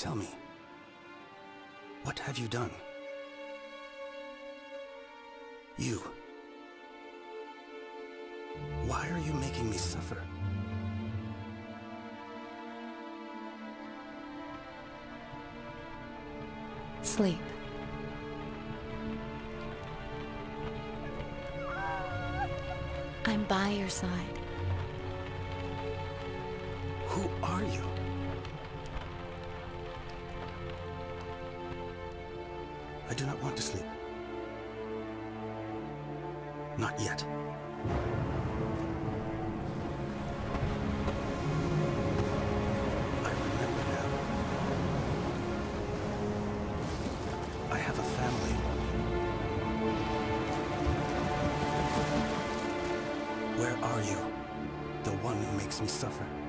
Tell me, what have you done? You. Why are you making me suffer? Sleep. I'm by your side. To sleep. Not yet. I remember now. I have a family. Where are you? The one who makes me suffer.